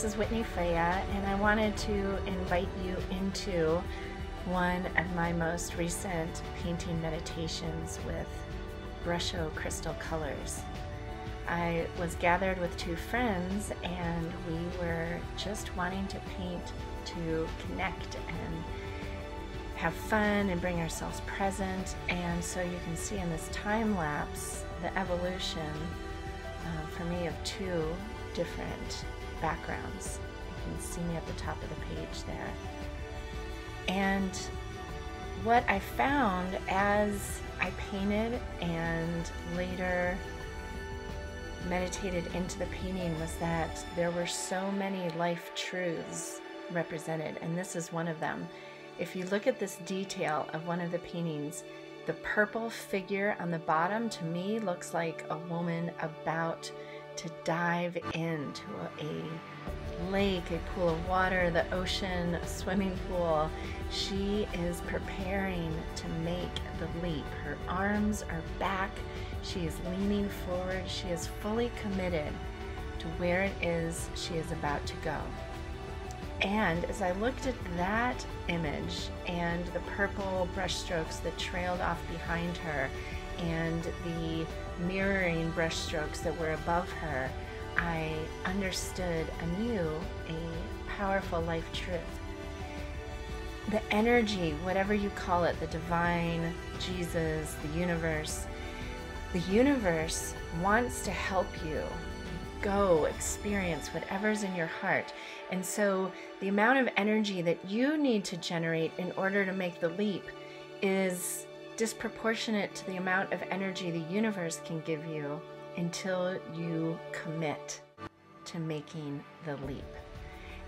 this is Whitney Freya, and I wanted to invite you into one of my most recent painting meditations with Brusho crystal colors. I was gathered with two friends, and we were just wanting to paint to connect and have fun and bring ourselves present. And so you can see in this time lapse the evolution uh, for me of two different backgrounds. You can see me at the top of the page there. And what I found as I painted and later meditated into the painting was that there were so many life truths represented, and this is one of them. If you look at this detail of one of the paintings, the purple figure on the bottom to me looks like a woman about to dive into a lake, a pool of water, the ocean, swimming pool. She is preparing to make the leap. Her arms are back. She is leaning forward. She is fully committed to where it is she is about to go. And as I looked at that image and the purple brushstrokes that trailed off behind her and the mirroring brushstrokes that were above her, I understood anew a powerful life truth. The energy, whatever you call it, the divine, Jesus, the universe, the universe wants to help you go experience whatever's in your heart. And so the amount of energy that you need to generate in order to make the leap is disproportionate to the amount of energy the universe can give you until you commit to making the leap.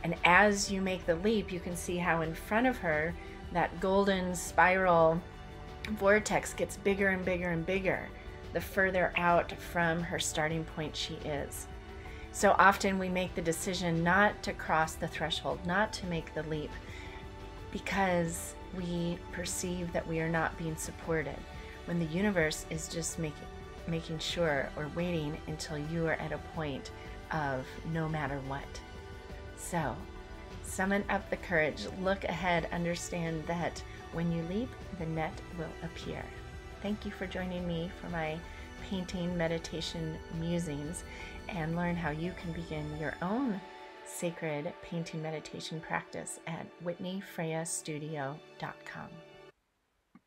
And as you make the leap, you can see how in front of her, that golden spiral vortex gets bigger and bigger and bigger the further out from her starting point she is. So often we make the decision not to cross the threshold, not to make the leap, because we perceive that we are not being supported when the universe is just making making sure or waiting until you are at a point of no matter what. So, summon up the courage, look ahead, understand that when you leap, the net will appear. Thank you for joining me for my painting meditation musings and learn how you can begin your own sacred painting meditation practice at whitneyfreyastudio.com.